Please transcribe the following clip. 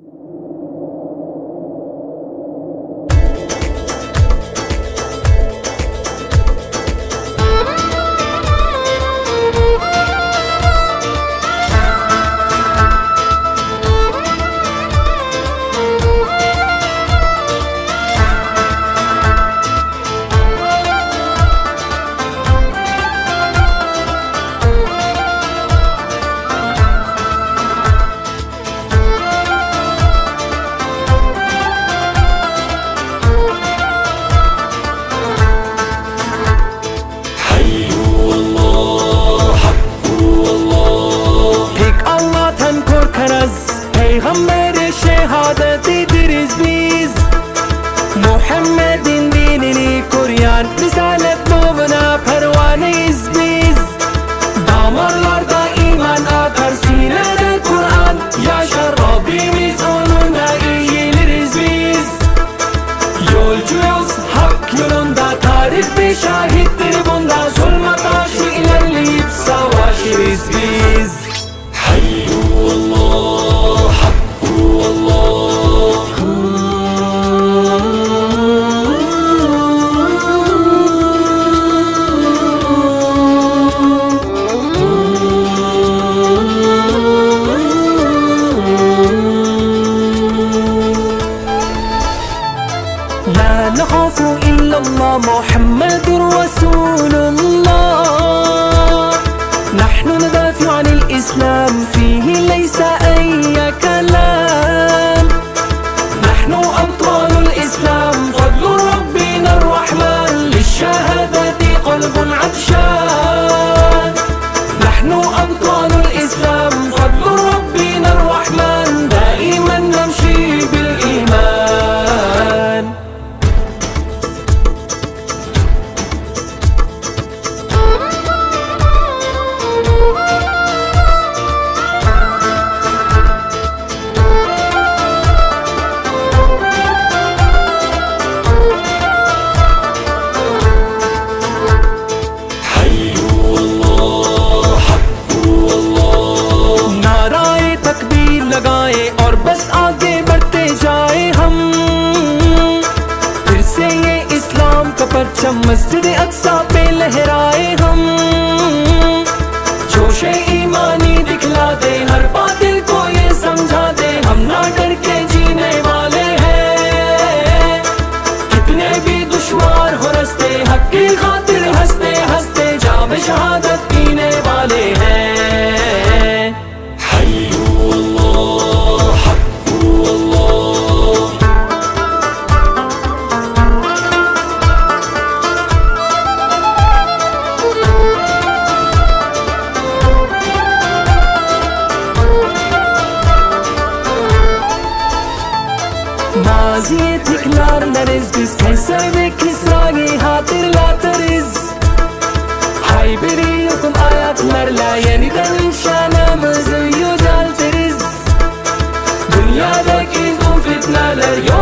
Thank you. शहादती الله محمد رسول الله. शहादत पीने वाले हैं Maziye tekrar biz keser color